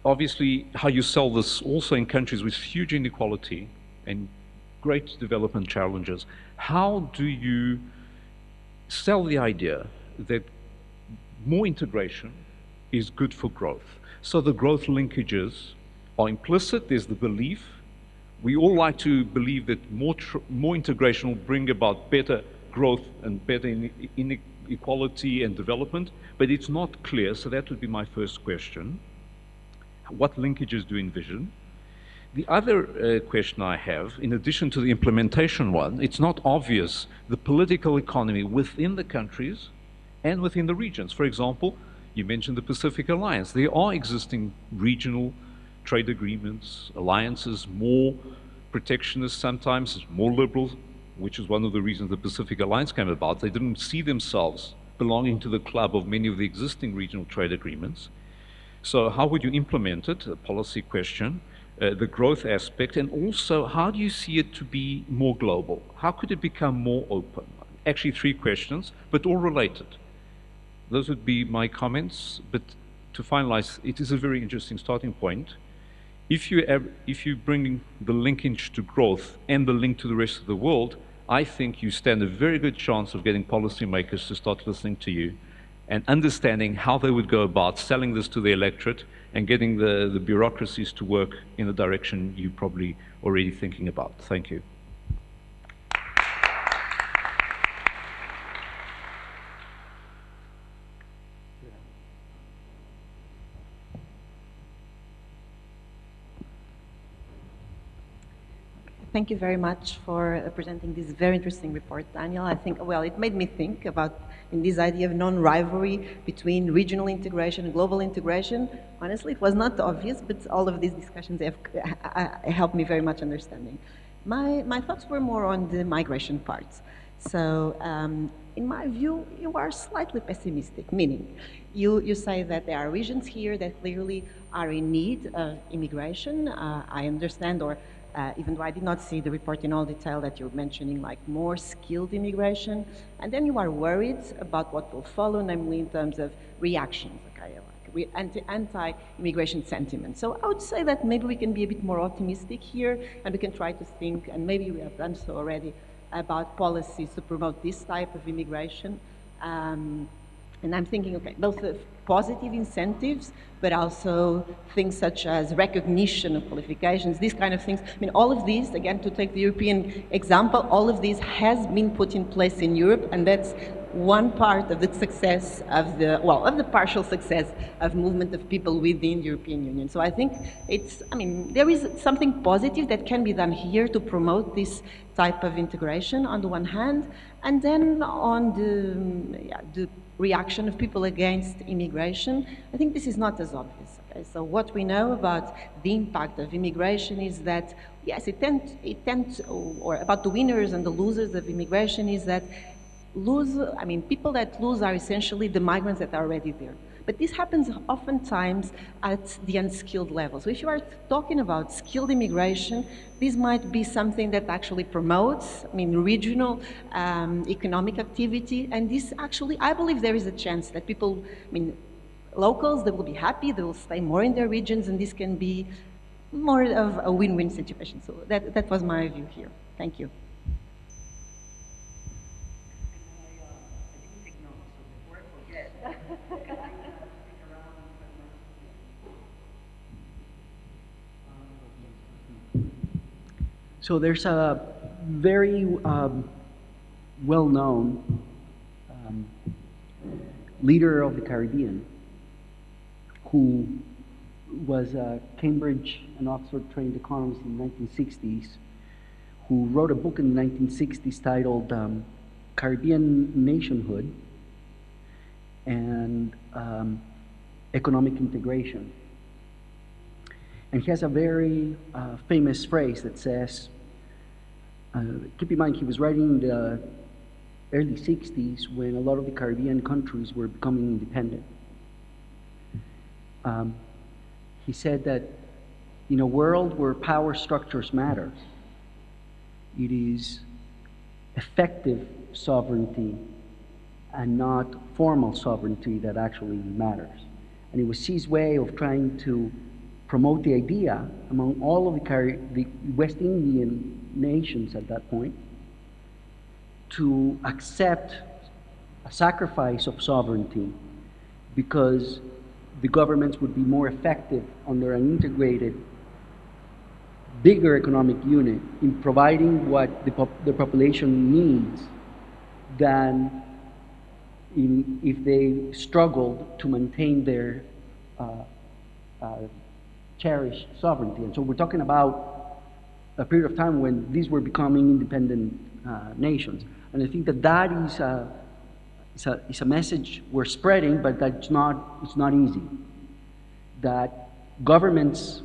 obviously, how you sell this also in countries with huge inequality and great development challenges, how do you sell the idea that more integration is good for growth. So the growth linkages are implicit. There's the belief. We all like to believe that more, more integration will bring about better growth and better inequality and development, but it's not clear. So that would be my first question. What linkages do you envision? The other uh, question I have, in addition to the implementation one, it's not obvious the political economy within the countries and within the regions. For example, you mentioned the Pacific Alliance. There are existing regional trade agreements, alliances, more protectionist sometimes, more liberal, which is one of the reasons the Pacific Alliance came about. They didn't see themselves belonging to the club of many of the existing regional trade agreements. So, how would you implement it? A policy question. Uh, the growth aspect, and also how do you see it to be more global? How could it become more open? Actually, three questions, but all related. Those would be my comments, but to finalize, it is a very interesting starting point. If you, if you bring the linkage to growth and the link to the rest of the world, I think you stand a very good chance of getting policymakers to start listening to you and understanding how they would go about selling this to the electorate and getting the, the bureaucracies to work in the direction you're probably already thinking about. Thank you. Thank you very much for uh, presenting this very interesting report, Daniel. I think, well, it made me think about in this idea of non-rivalry between regional integration and global integration. Honestly, it was not obvious, but all of these discussions have [laughs] helped me very much understanding. My, my thoughts were more on the migration part. So, um, in my view, you are slightly pessimistic, meaning you, you say that there are regions here that clearly are in need of immigration. Uh, I understand, or uh, even though I did not see the report in all detail that you're mentioning, like more skilled immigration. And then you are worried about what will follow, namely in terms of reactions, okay, like anti-immigration sentiment. So I would say that maybe we can be a bit more optimistic here, and we can try to think, and maybe we have done so already, about policies to promote this type of immigration. Um, and I'm thinking, okay, both of positive incentives, but also things such as recognition of qualifications, these kind of things. I mean, all of these, again, to take the European example, all of these has been put in place in Europe, and that's one part of the success of the, well, of the partial success of movement of people within the European Union. So I think it's, I mean, there is something positive that can be done here to promote this type of integration on the one hand, and then on the, yeah, the reaction of people against immigration, I think this is not as obvious. Okay? So what we know about the impact of immigration is that, yes, it tends, it tends, or about the winners and the losers of immigration is that lose, I mean, people that lose are essentially the migrants that are already there. But this happens oftentimes at the unskilled level. So if you are talking about skilled immigration, this might be something that actually promotes, I mean, regional um, economic activity. And this actually, I believe there is a chance that people, I mean, locals, they will be happy, they will stay more in their regions, and this can be more of a win-win situation. So that, that was my view here. Thank you. So there's a very um, well-known um, leader of the Caribbean who was a Cambridge and Oxford trained economist in the 1960s, who wrote a book in the 1960s titled um, Caribbean Nationhood and um, Economic Integration. And he has a very uh, famous phrase that says, uh, keep in mind, he was writing in the early 60s when a lot of the Caribbean countries were becoming independent. Um, he said that in a world where power structures matter, it is effective sovereignty and not formal sovereignty that actually matters. And it was his way of trying to promote the idea among all of the, the West Indian nations at that point to accept a sacrifice of sovereignty because the governments would be more effective under an integrated, bigger economic unit in providing what the, pop the population needs than in, if they struggled to maintain their uh, uh, cherished sovereignty. And so we're talking about a period of time when these were becoming independent uh, nations. And I think that that is a, a, a message we're spreading, but that's not, it's not easy. That governments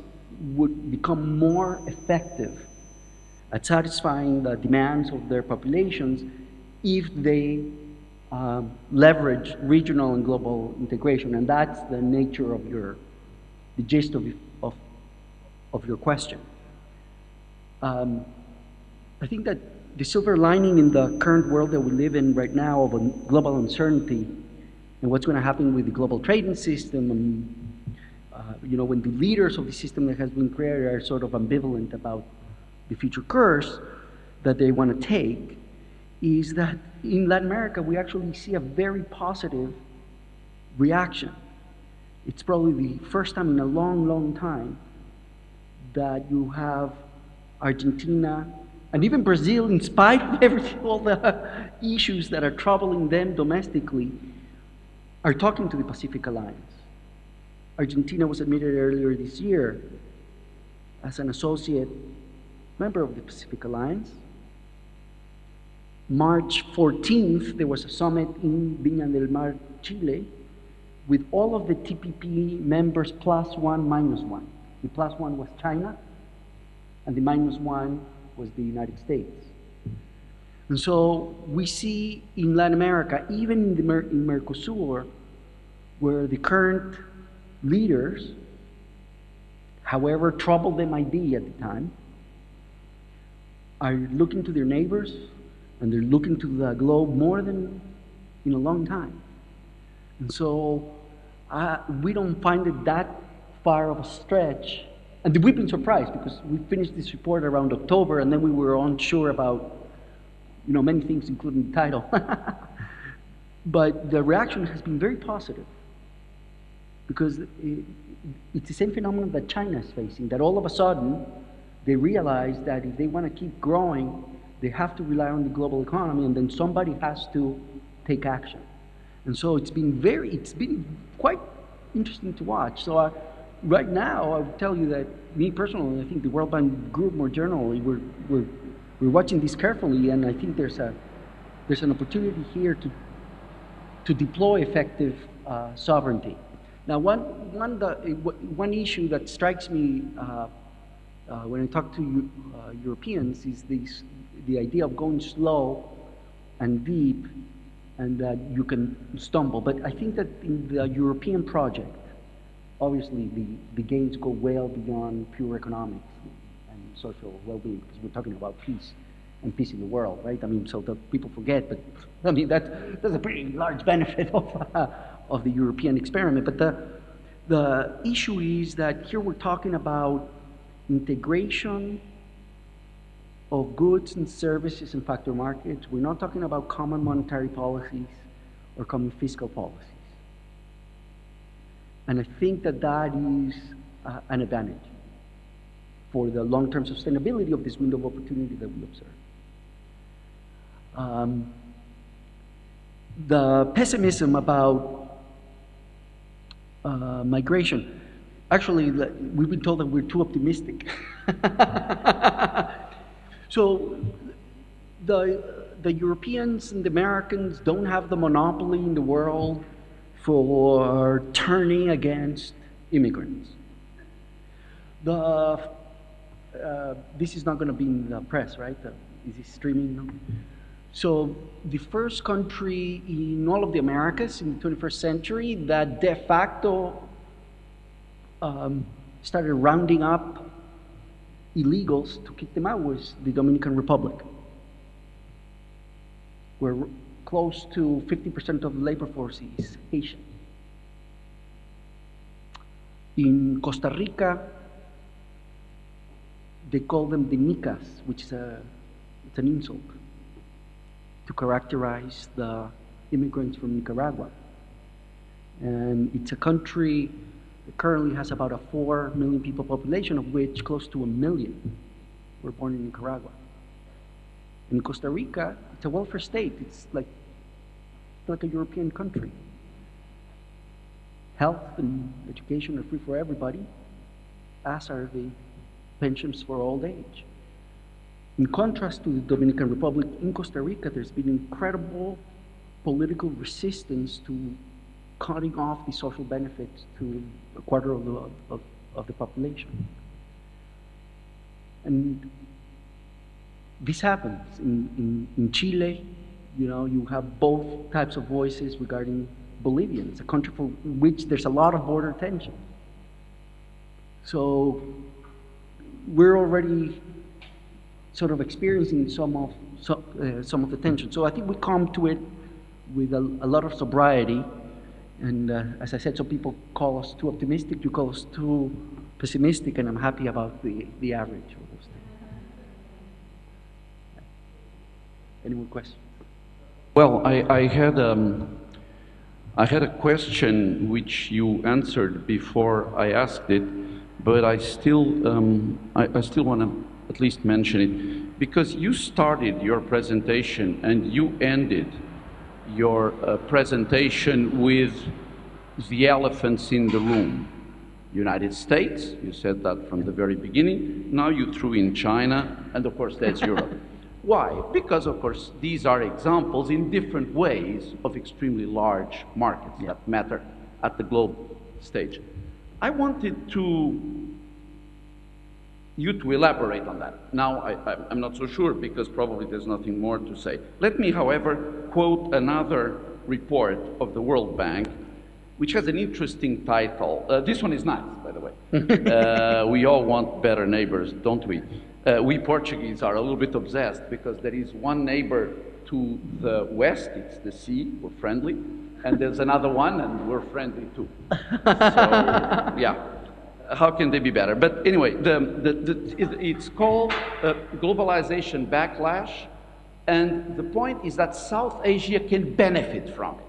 would become more effective at satisfying the demands of their populations if they um, leverage regional and global integration. And that's the nature of your, the gist of, of, of your question. Um, I think that the silver lining in the current world that we live in right now of a global uncertainty and what's going to happen with the global trading system and uh, you know when the leaders of the system that has been created are sort of ambivalent about the future course that they want to take is that in Latin America we actually see a very positive reaction. It's probably the first time in a long, long time that you have Argentina, and even Brazil, in spite of everything, all the issues that are troubling them domestically, are talking to the Pacific Alliance. Argentina was admitted earlier this year as an associate member of the Pacific Alliance. March 14th, there was a summit in Viña del Mar, Chile, with all of the TPP members plus one, minus one. The plus one was China, and the minus one was the United States. And so we see in Latin America, even in, the Mer in Mercosur, where the current leaders, however troubled they might be at the time, are looking to their neighbors and they're looking to the globe more than in a long time. And so uh, we don't find it that far of a stretch and we've been surprised because we finished this report around October and then we were unsure about you know, many things, including the title. [laughs] but the reaction has been very positive because it, it's the same phenomenon that China is facing, that all of a sudden they realize that if they want to keep growing, they have to rely on the global economy, and then somebody has to take action. And so it's been very, it's been quite interesting to watch. So uh, right now, I would tell you that me personally, I think the World Bank Group more generally, we're, we're, we're watching this carefully, and I think there's a there's an opportunity here to to deploy effective uh, sovereignty. Now, one one the one issue that strikes me uh, uh, when I talk to uh, Europeans is this, the idea of going slow and deep and that you can stumble. But I think that in the European project, obviously the, the gains go well beyond pure economics and social well-being because we're talking about peace and peace in the world, right? I mean, so that people forget, but I mean, that, that's a pretty large benefit of, uh, [laughs] of the European experiment. But the, the issue is that here we're talking about integration of goods and services in factor markets. We're not talking about common monetary policies or common fiscal policies. And I think that that is uh, an advantage for the long-term sustainability of this window of opportunity that we observe. Um, the pessimism about uh, migration Actually, we've been told that we're too optimistic. [laughs] so the, the Europeans and the Americans don't have the monopoly in the world for turning against immigrants. The, uh, this is not going to be in the press, right? Is it streaming? So the first country in all of the Americas in the 21st century that de facto um, started rounding up illegals to kick them out was the Dominican Republic, where close to 50% of the labor force is Haitian. In Costa Rica, they call them the Nicas, which is a, it's an insult to characterize the immigrants from Nicaragua. And it's a country that currently has about a 4 million people population, of which close to a million were born in Nicaragua. In Costa Rica, it's a welfare state. It's like, like a European country. Health and education are free for everybody, as are the pensions for old age. In contrast to the Dominican Republic, in Costa Rica, there's been incredible political resistance to cutting off the social benefits to a quarter of the, of, of the population. And this happens in, in, in Chile. You know, you have both types of voices regarding Bolivians, a country for which there's a lot of border tension. So we're already sort of experiencing some of so, uh, some of the tension. So I think we come to it with a, a lot of sobriety and uh, as I said, some people call us too optimistic, you call us too pessimistic, and I'm happy about the, the average of those things. Any more questions? Well, I, I had um, I had a question which you answered before I asked it, but I still um, I, I still want to at least mention it because you started your presentation and you ended your uh, presentation with the elephants in the room. United States, you said that from the very beginning. Now you threw in China, and of course that's [laughs] Europe. Why? Because, of course, these are examples in different ways of extremely large markets that matter at the global stage. I wanted to you to elaborate on that. Now, I, am not so sure because probably there's nothing more to say. Let me, however, quote another report of the World Bank, which has an interesting title. Uh, this one is nice, by the way. [laughs] uh, we all want better neighbors, don't we? Uh, we Portuguese are a little bit obsessed because there is one neighbor to the west, it's the sea, we're friendly, and there's another one, and we're friendly too. So, [laughs] yeah how can they be better? But anyway, the, the, the, it's called uh, globalization backlash, And the point is that South Asia can benefit from it.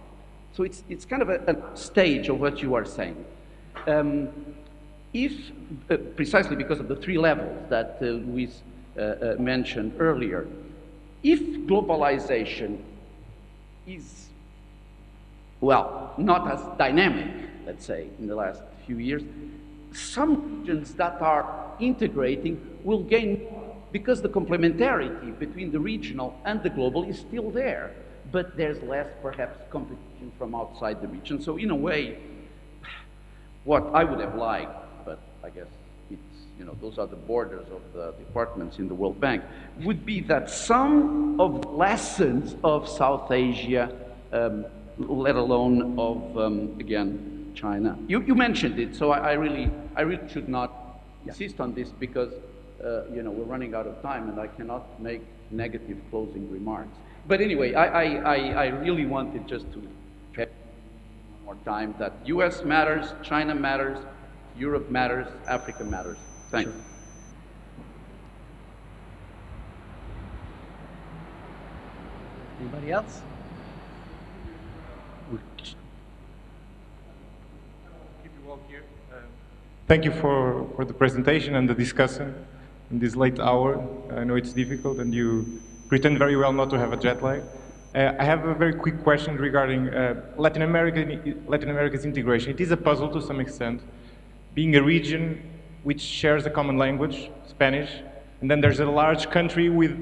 So it's, it's kind of a, a stage of what you are saying. Um, if, uh, precisely because of the three levels that uh, Luis uh, uh, mentioned earlier, if globalization is, well, not as dynamic, let's say, in the last few years, some regions that are integrating will gain because the complementarity between the regional and the global is still there, but there's less, perhaps, competition from outside the region. So, in a way, what I would have liked, I guess it's, you know, those are the borders of the departments in the World Bank, would be that some of the lessons of South Asia, um, let alone of, um, again, China. You, you mentioned it, so I, I, really, I really should not insist on this because uh, you know, we're running out of time and I cannot make negative closing remarks. But anyway, I, I, I, really wanted just to more time that US matters, China matters, Europe matters, Africa matters. Thanks. Sure. Anybody else? Thank you for, for the presentation and the discussion in this late hour. I know it's difficult and you pretend very well not to have a jet lag. Uh, I have a very quick question regarding uh, Latin, America, Latin America's integration. It is a puzzle to some extent, being a region which shares a common language, Spanish, and then there's a large country with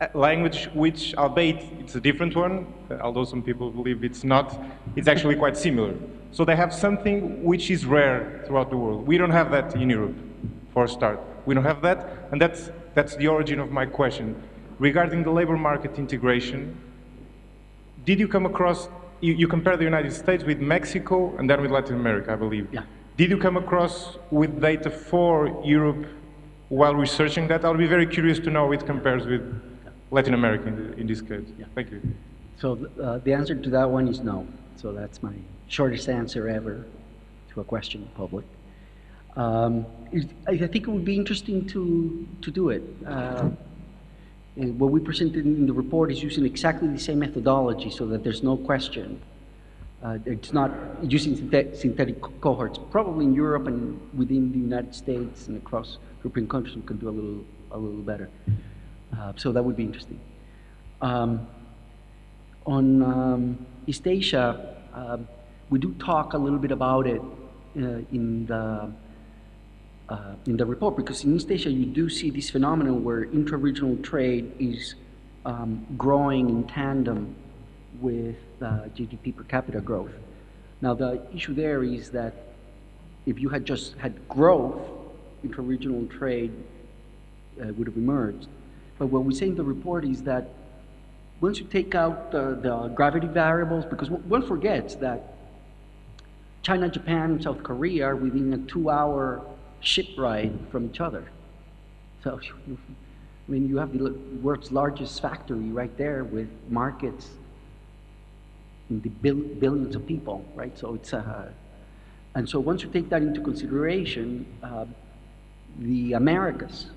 a language which, albeit it's a different one, although some people believe it's not, it's actually quite similar. So they have something which is rare throughout the world. We don't have that in Europe, for a start. We don't have that, and that's, that's the origin of my question. Regarding the labor market integration, did you come across, you, you compare the United States with Mexico and then with Latin America, I believe. Yeah. Did you come across with data for Europe while researching that? I'll be very curious to know how it compares with Latin America in, the, in this case. Yeah. Thank you. So uh, the answer to that one is no. So that's my shortest answer ever to a question in public. Um, I think it would be interesting to, to do it. Uh, what we presented in the report is using exactly the same methodology so that there's no question. Uh, it's not using synthetic, synthetic cohorts. Probably in Europe and within the United States and across European countries, we could do a little, a little better. Uh, so that would be interesting. Um, on um, East Asia, uh, we do talk a little bit about it uh, in the uh, in the report because in East Asia you do see this phenomenon where intra-regional trade is um, growing in tandem with uh, GDP per capita growth. Now the issue there is that if you had just had growth, intra-regional trade uh, would have emerged. But what we say in the report is that once you take out the, the gravity variables, because one forgets that China, Japan, and South Korea are within a two-hour ship ride from each other. So, [laughs] I mean, you have the world's largest factory right there with markets the bil billions of people, right? So it's, uh, and so once you take that into consideration, uh, the Americas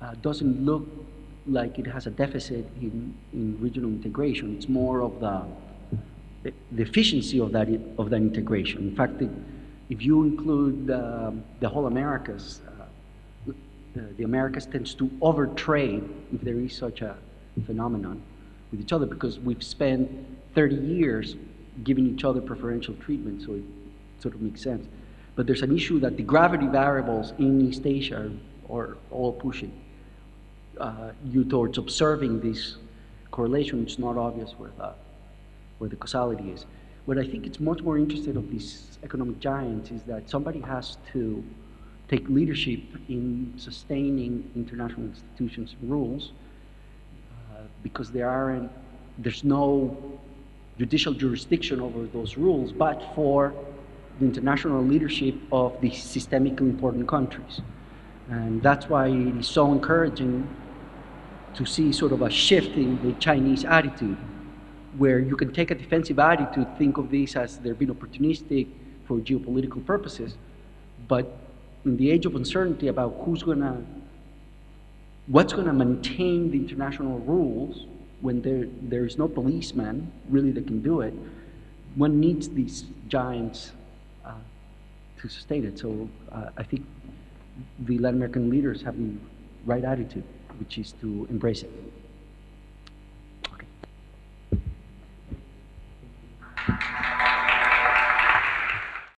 uh, doesn't look like it has a deficit in, in regional integration. It's more of the, the efficiency of that, of that integration. In fact, the, if you include uh, the whole Americas, uh, the Americas tends to overtrade, if there is such a phenomenon, with each other because we've spent 30 years giving each other preferential treatment, so it sort of makes sense. But there's an issue that the gravity variables in East Asia are all pushing uh, you towards observing this correlation. It's not obvious where the, where the causality is. What I think it's much more interesting of these economic giants is that somebody has to take leadership in sustaining international institutions and rules because there aren't, there's no judicial jurisdiction over those rules, but for the international leadership of the systemically important countries. And that's why it is so encouraging to see sort of a shift in the Chinese attitude where you can take a defensive attitude, think of this as they're being opportunistic for geopolitical purposes, but in the age of uncertainty about who's going to what's going to maintain the international rules when there, there's no policeman really that can do it? One needs these giants uh, to sustain it. So uh, I think the Latin American leaders have the right attitude, which is to embrace it. Okay.